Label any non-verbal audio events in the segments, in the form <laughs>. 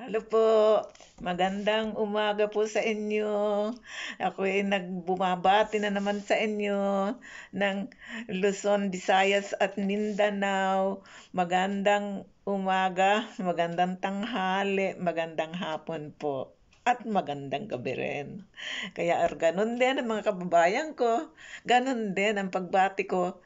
Hello po. Magandang umaga po sa inyo. Ako ay nagbumabati na naman sa inyo ng Luzon, Visayas at Mindanao. Magandang umaga, magandang tanghali, magandang hapon po. At magandang gabi rin. Kaya ganun din ang mga kababayan ko. Ganun din ang pagbati ko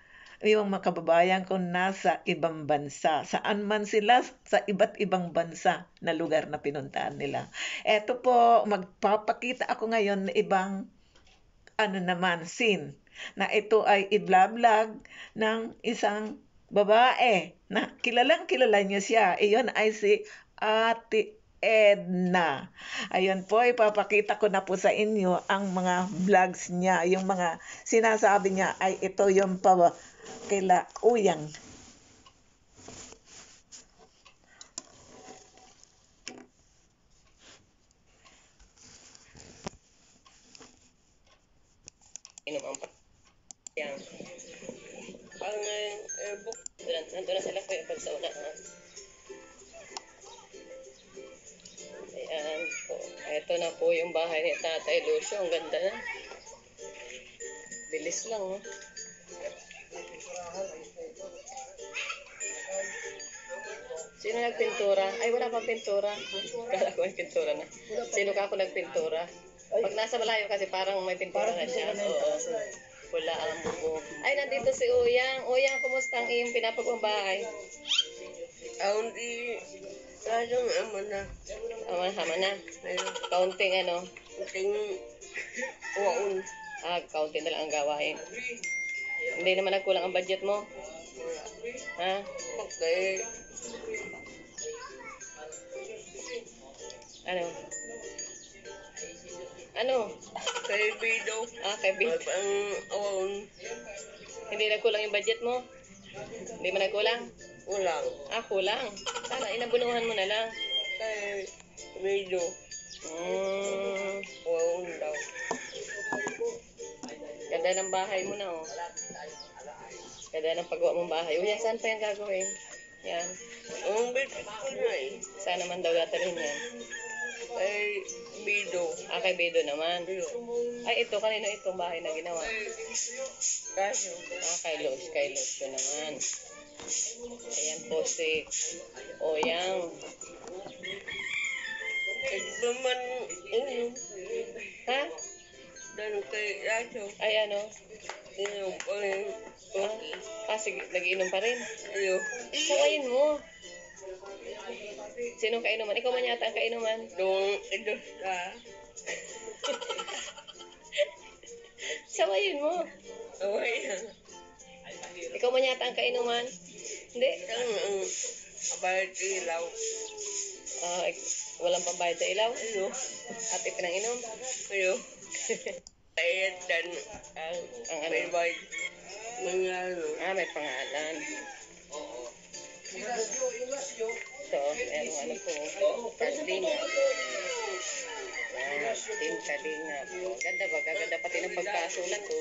yung mga kababayan ko nasa ibang bansa. Saan man sila sa iba't ibang bansa na lugar na pinuntahan nila. Eto po, magpapakita ako ngayon na ibang ano naman, scene. Na ito ay i-vlog ng isang babae na kilalang kilala niyo siya. Iyon ay si Ate Edna. Ayun po, ipapakita ko na po sa inyo ang mga vlogs niya. Yung mga sinasabi niya ay ito yung pa kila Uyang. Inom ang yan. Ang uh, book, nandun na sila kuya pag sa una. Ayan po. Ito na po yung bahay ni Tatay Lucio. Ang ganda na. Bilis lang, oh. Sino nagpintura? Ay, wala pang pintura. Kala ko may pintura na. Sino ka ako nagpintura? Pag nasa malayo kasi parang may pintura na siya. Oo. Wala ang buko. Ay, nandito si Uyang. Uyang, kumusta ang iyong pinapagong bahay? Di Radong amo na. Ama, hama na. Ayun. Kaunting ano. Ating waon. Ah, kaunting na lang ang gawain. Hindi naman nagkulang ang budget mo. Ha? Okay. Ano? Ano? Kay Bido. Ah, kay Bill. Ang waon. Hindi nagkulang yung budget mo? Hindi mo nagkulang? Ulang. Ah, kulang. Sana, inabunuhan mo na lang. Kay Bido. Hmm, Waon daw. ganda ng bahay mo na, oh. Ganda ng paggawa mong bahay. Uy, saan pa yan gagawin? Yan. Ang bit ko na eh. Saan naman daw gatalhin yan? Kay Bido. Ah, kay Bedo naman. Ay, ito, kanino itong bahay na ginawa? Kaso. Ah, kay Los, kay Los ko naman. Ayan po si Oyang. Nagbaman inom. Ha? Dan kay Raso. Ay, ano? Inom pa rin. Ah, sige, nagiinom pa rin. Ayun. Sawayin mo. Sino kainuman? Ikaw man yata ang kainuman. Doon ito sa Sawayin mo. na. Ikaw man yata ang kainuman. Hindi. Ang ang abay ilaw. Ah, walang pambayad sa ilaw. Ayun. At ipinanginom. Ayun. <laughs> Ayun dan ang Ang ano? may. Mga ano. Ah, may pangalan. Ito, merong ano po. Kalinga. Ah, Team Kalinga po. Ganda ba? Gaganda pati ng pagkasulat ko.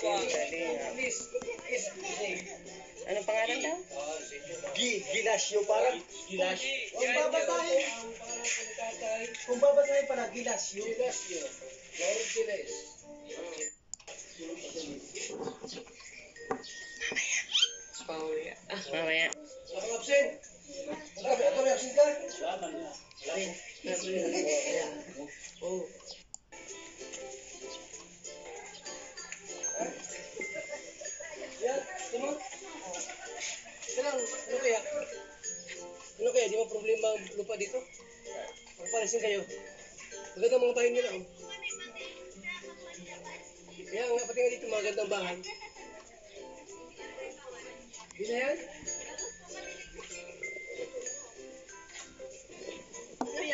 Team Kalinga. Pangalan daw? Gi, Gilasyo parang Gilasyo. Kung babasahin, kung babasahin para Gilasyo. Gilasyo. Lord Giles. Ang lupa dito? Magpalisin kayo. Maganda mga bahay nila. oh. Kaya nga, pati nga dito magandang bahay. Di na yan?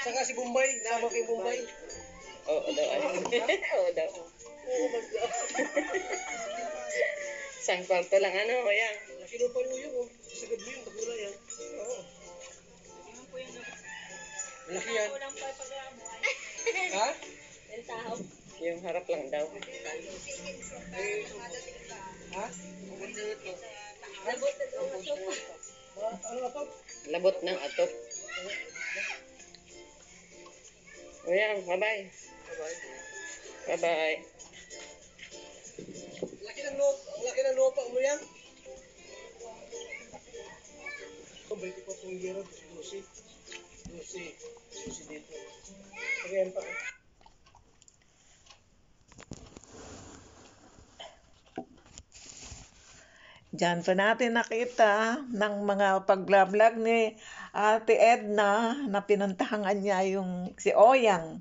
Saka si Bombay, sama kay Bombay. Oo daw. ay. <laughs> Oo daw. <laughs> Isang kwarto lang ano, yan. Laki lupa mo yun, oh. Sa gabi yun, bakula yan. Malaki yan. <laughs> Ha? Yung harap lang daw. Eh, ha? Ano ba to? Labot ng atop. O yan, bye-bye. Bye-bye. Laki ng lupa, laki ng lupa mo yan. Ito, 24 year old, Lucy. Lucy. Dito. Ayan pa. Diyan pa natin nakita ng mga pagblablag ni Ate Edna na pinuntahan niya yung si Oyang.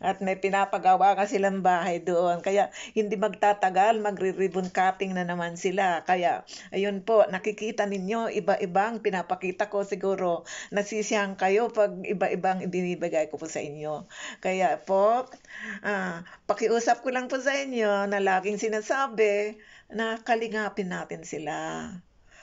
At may pinapagawa ka silang bahay doon. Kaya hindi magtatagal, magre-ribbon cutting na naman sila. Kaya ayun po, nakikita ninyo, iba-ibang pinapakita ko siguro. Nasisiyang kayo pag iba-ibang ibinibigay ko po sa inyo. Kaya po, ah, pakiusap ko lang po sa inyo na laging sinasabi na kalingapin natin sila.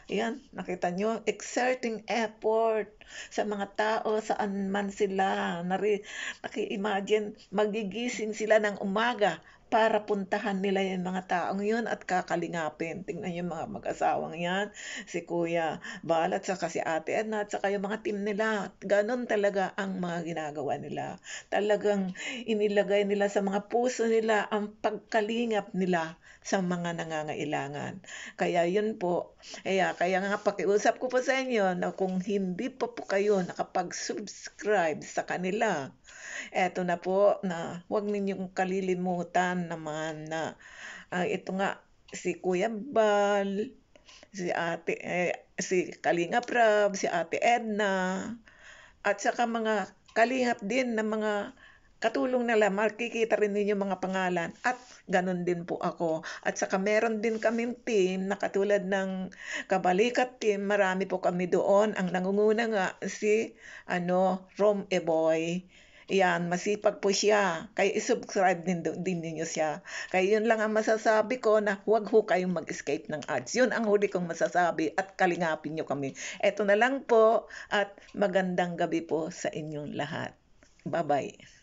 Ayan, nakita nyo, exerting effort sa mga tao saan man sila. Nari, naki-imagine, magigising sila ng umaga para puntahan nila yung mga taong yun at kakalingapin. Tingnan yung mga mag-asawang yan, si Kuya Balat, saka si Ate Edna, at saka yung mga team nila. Ganon talaga ang mga ginagawa nila. Talagang inilagay nila sa mga puso nila ang pagkalingap nila sa mga nangangailangan. Kaya yun po, kaya, kaya nga pakiusap ko po sa inyo na kung hindi pa po kayo nakapag-subscribe sa kanila, eto na po na huwag ninyong kalilimutan naman na ah, ito nga si Kuya Bal, si Ate eh, si Kalinga Prab, si Ate Edna at saka mga kalingap din na mga katulong nila, makikita rin ninyo mga pangalan at ganun din po ako. At saka meron din kaming team na katulad ng Kabalikat team, marami po kami doon. Ang nangunguna nga si ano, Rom Eboy. Yan, masipag po siya. Kaya isubscribe din, din ninyo siya. Kaya yun lang ang masasabi ko na huwag ho kayong mag-escape ng ads. Yun ang huli kong masasabi at kalingapin nyo kami. Eto na lang po at magandang gabi po sa inyong lahat. Bye-bye.